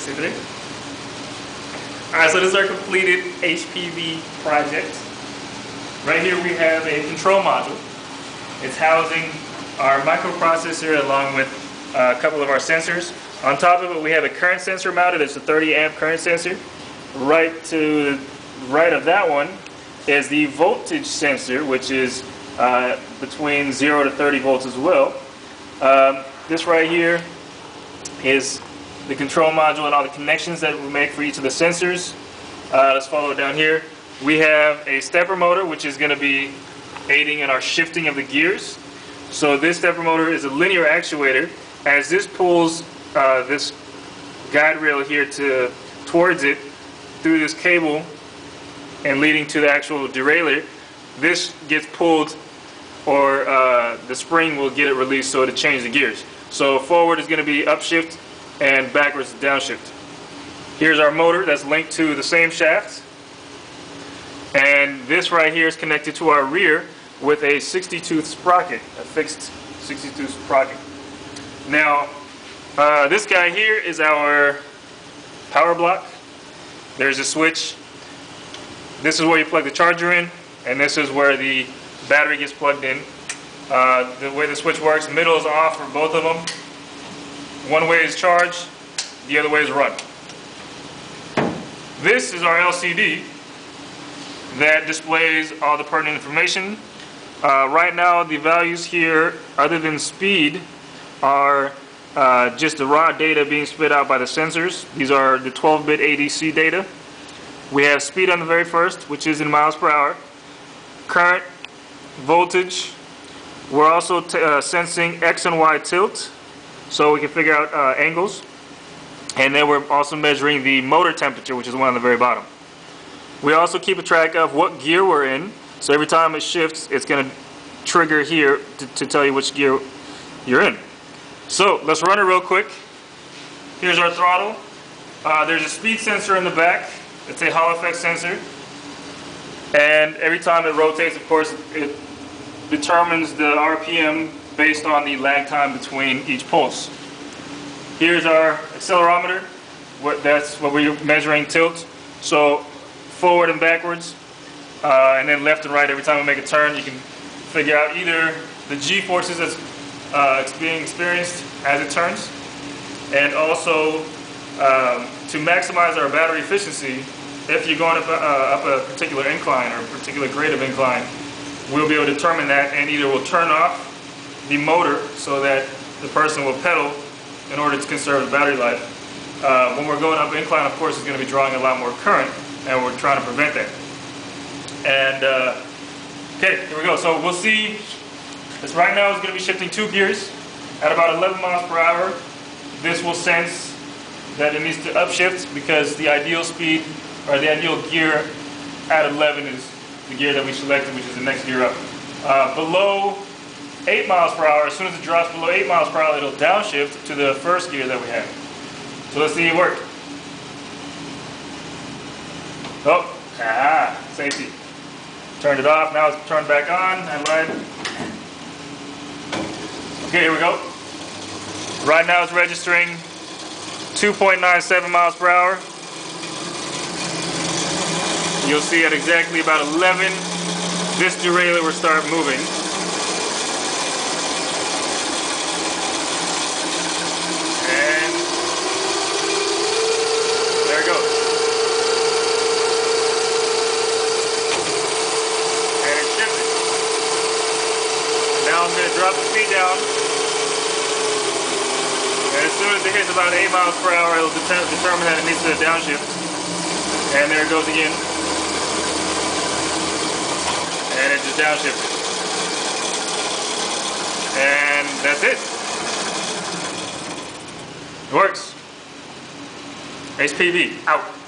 See today? Alright, so this is our completed HPV project. Right here we have a control module. It's housing our microprocessor along with uh, a couple of our sensors. On top of it we have a current sensor mounted. It's a 30 amp current sensor. Right to the right of that one is the voltage sensor, which is uh, between 0 to 30 volts as well. Um, this right here is the control module and all the connections that we make for each of the sensors. Uh, let's follow down here. We have a stepper motor which is going to be aiding in our shifting of the gears. So this stepper motor is a linear actuator. As this pulls uh, this guide rail here to towards it through this cable and leading to the actual derailleur, this gets pulled or uh, the spring will get it released so to change the gears. So forward is going to be upshift and backwards downshift. Here's our motor that's linked to the same shaft. And this right here is connected to our rear with a 60 tooth sprocket, a fixed 60 tooth sprocket. Now, uh, this guy here is our power block. There's a switch. This is where you plug the charger in, and this is where the battery gets plugged in. Uh, the way the switch works, middle is off for both of them. One way is charge, the other way is run. This is our LCD that displays all the pertinent information. Uh, right now, the values here, other than speed, are uh, just the raw data being spit out by the sensors. These are the 12-bit ADC data. We have speed on the very first, which is in miles per hour. Current, voltage. We're also uh, sensing X and Y tilt, so we can figure out uh, angles. And then we're also measuring the motor temperature, which is one on the very bottom. We also keep a track of what gear we're in. So every time it shifts, it's going to trigger here to, to tell you which gear you're in. So let's run it real quick. Here's our throttle. Uh, there's a speed sensor in the back. It's a Hall effect sensor. And every time it rotates, of course, it determines the RPM based on the lag time between each pulse. Here's our accelerometer. What, that's what we're measuring tilt. So forward and backwards, uh, and then left and right every time we make a turn, you can figure out either the G forces that's uh, being experienced as it turns, and also um, to maximize our battery efficiency, if you're going up a, uh, up a particular incline or a particular grade of incline, we'll be able to determine that and either we'll turn off the motor so that the person will pedal in order to conserve the battery life. Uh, when we're going up incline, of course, it's going to be drawing a lot more current, and we're trying to prevent that. And, uh, okay, here we go. So we'll see, this right now is going to be shifting two gears at about 11 miles per hour. This will sense that it needs to upshift because the ideal speed, or the ideal gear at 11 is the gear that we selected, which is the next gear up. Uh, below 8 miles per hour, as soon as it drops below 8 miles per hour, it'll downshift to the first gear that we have. So let's see it work. Oh, ah, safety. Turned it off, now it's turned back on. I lied. Okay, here we go. Right now it's registering 2.97 miles per hour. You'll see at exactly about 11, this derailleur will start moving. And there it goes. And it's shifting. Now I'm going to drop the speed down. And as soon as it hits about 8 miles per hour, it'll determine that it needs to downshift. And there it goes again and it just downshifted. And that's it. It works. HPV, out.